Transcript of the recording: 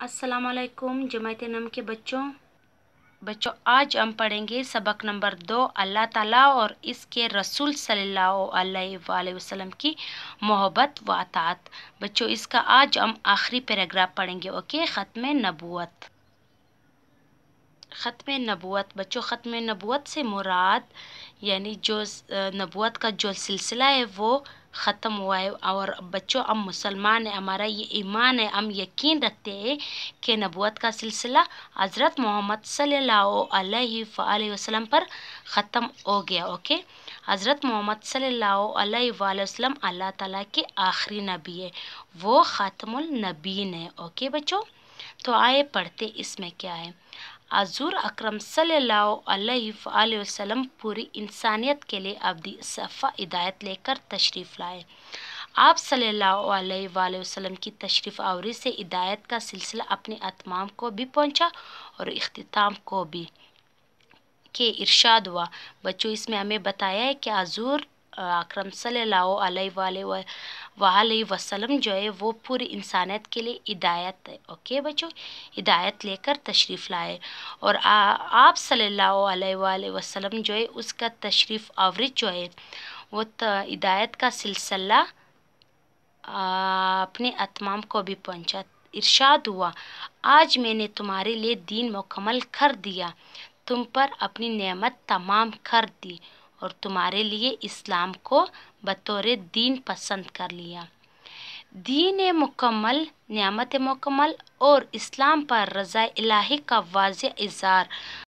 असलकुम जमात नम के बच्चों बच्चों आज हम पढ़ेंगे सबक नंबर दो अल्लाह ताला और इसके रसूल सल्लल्लाहु अलैहि वसल्लम की मोहब्बत व अतात बच्चों इसका आज हम आखिरी पैराग्राफ पढ़ेंगे ओके ख़त्म नबूत ख़त्म नबूत बच्चों ख़त्म नबूत से मुराद यानी जो नबूत का जो सिलसिला है वो ख़त्म हुआ है और बच्चों हम मुसलमान हैं, हमारा ये ईमान है, हम यकीन रखते हैं कि नबूत का सिलसिला हज़रत मोहम्मद सल्लल्लाहु अलैहि वसल्लम पर ख़त्म हो गया, ओके? हज़रत मोहम्मद सल्लल्लाहु अलैहि वसल्लम अल्लाह ताला के आखिरी नबी है, वो ख़ातमुल नबीन है, ओके बच्चों? तो आए पढ़ते इसमें क्या है? हजूर अक्रम वसल्लम पूरी इंसानियत के लिए अवधि सफ़ा हिदायत लेकर तशरीफ़ लाए। आप सल्लल्लाहु की तशरीफ़ आवरी से हिदायत का सिलसिला अपने अतमाम को भी पहुँचा और अख्ताम को भी के इरशाद हुआ। बच्चों, इसमें हमें बताया है कि हजूर अक्रम अलैहि वसल्लम जो है वो पूरी इंसानियत के लिए हिदायत है। ओके बच्चों? हिदायत लेकर तशरीफ़ लाए। और आ, आप सल्लल्लाहु अलैहि जो है उसका तशरीफ़ आवरिज जो है वो हिदायत का सिलसिला अपने अतमाम को भी पहुँचा। इरशाद हुआ आज मैंने तुम्हारे लिए दीन मुकम्मल कर दिया। तुम पर अपनी नेमत तमाम कर दी। और तुम्हारे लिए इस्लाम को बतौर दीन पसंद कर लिया। दीन मुकम्मल, नियामत मुकम्मल और इस्लाम पर रज़ा इलाही का वाज इज़ार